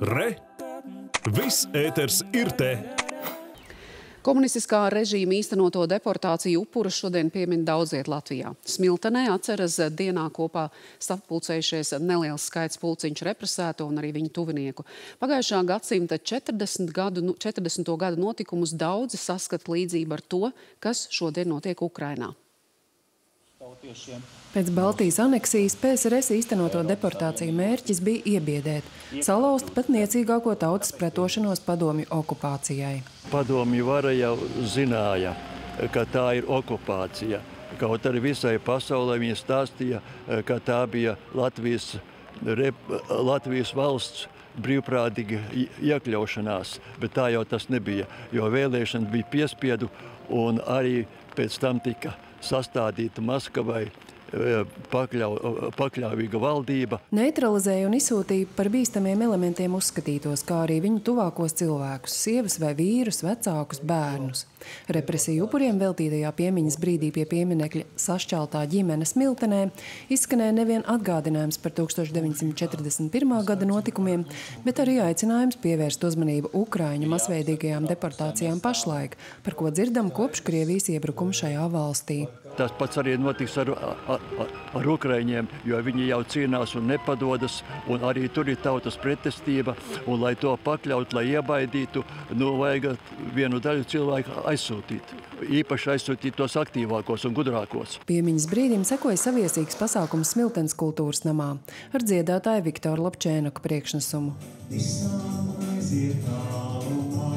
Re! Viss ēters ir te! Komunistiskā režīma īstenoto deportāciju upurus šodien piemin daudziet Latvijā. Smiltenē atceras dienā kopā sapulcējušies neliels skaits pulciņš represēto un arī viņu tuvinieku. Pagājušā gadsimta 40 gadu, 40. Nu, gadu notikumus daudzi saskat līdzību ar to, kas šodien notiek Ukrainā. Pēc Baltijas aneksijas PSRS īstenoto deportāciju mērķis bija iebiedēt, salauzt pat niecīgāko tautas pretošanos padomju okupācijai. Padomju vara jau zināja, ka tā ir okupācija. Kaut arī visai pasaulē viņa stāstīja, ka tā bija Latvijas, rep, Latvijas valsts brīvprātīga iekļaušanās, bet tā jau tas nebija, jo vēlēšana bija piespiedu un arī pēc tam tika sastādīta Maskavai pakļau, pakļāvīga valdība. Neutralizēja un izsūtīja par bīstamiem elementiem uzskatītos, kā arī viņu tuvākos cilvēkus, sievas vai vīrus, vecākus, bērnus. Represiju upuriem veltītajā piemiņas brīdī pie pieminekļa sašķeltā ģimenes Miltenē izskanēja nevien atgādinājums par 1941. gada notikumiem, bet arī aicinājums pievērst uzmanību Ukraiņu masveidīgajām deportācijām pašlaik, par ko dzirdam kopš Krievijas iebrukuma šajā valstī. Tas pats arī notiks ar, ar, ar Ukraiņiem, jo viņi jau cīnās un nepadodas, un arī tur ir tautas pretestība, un lai to pakļaut, lai iebaidītu, nu vajag vienu daļu cilvēku aizsūtīt. Īpaši aizsūtīt tos aktīvākos un gudrākos. Piemiņas brīdim sekoja saviesīgs pasākums Smiltens kultūras namā ar dziedātāju Viktoru Lapčēnaku priekšnesumu. Tālumā,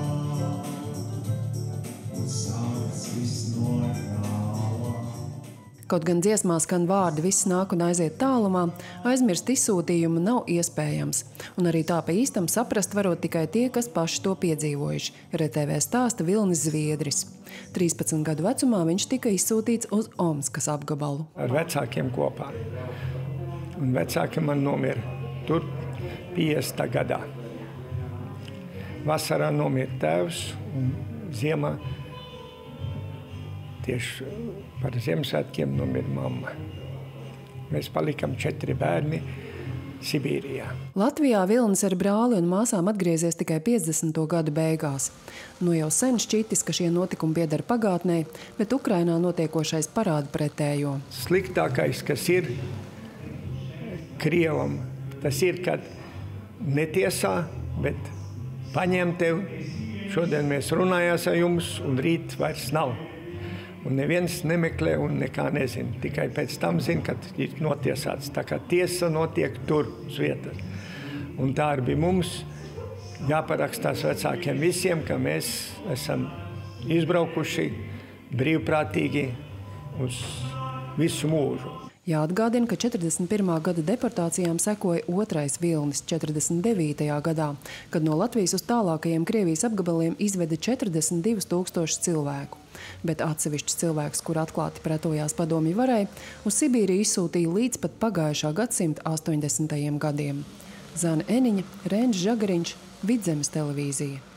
un sāc viss notiek. Kaut gan dziesmā skan vārdi viss nāk un aiziet tālumā, aizmirst izsūtījumu nav iespējams. Un arī tā pa īstam saprast varot tikai tie, kas paši to piedzīvojuši. RTV stāsta Vilnis Zviedris. 13 gadu vecumā viņš tika izsūtīts uz Omskas apgabalu. Ar vecākiem kopā. Un vecāki man nomira tur 50. gadā. Vasarā nomira tēvs un ziemā Tieši par Ziemassvētkiem nomira mamma. Mēs palikām četri bērni. Sibīrijā. Latvijā Vilnis ar brāli un māsām atgriezies tikai 50. gadu beigās. Nu jau sen šķitis, ka šie notikumi pieder pagātnē, bet Ukrainā notiekošais parāda pretējo. Sliktākais, kas ir Krievam, tas ir, kad netiesā, bet paņem tevi. Šodien mēs runājām ar jums, un rīt vairs nav. Un neviens nemeklē un nekā nezina. Tikai pēc tam zina, kad ir notiesāts. Tā kā tiesa notiek tur uz vietas. Un tā arī bija mums jāparakstās vecākiem visiem, ka mēs esam izbraukuši brīvprātīgi uz visu mūžu. Jāatgādina, ka 41. gada deportācijām sekoja otrais vilnis 49. gadā, kad no Latvijas uz tālākajiem Krievijas apgabaliem izveda 42 tūkstoši cilvēku. Bet atsevišķus cilvēkus, kur atklāti pretojās padomju varai, uz Sibīriju izsūtīja līdz pat pagājušā gadsimta 80. gadiem. Zana Eniņa, Rēns Žagariņš, Vidzemes televīzija.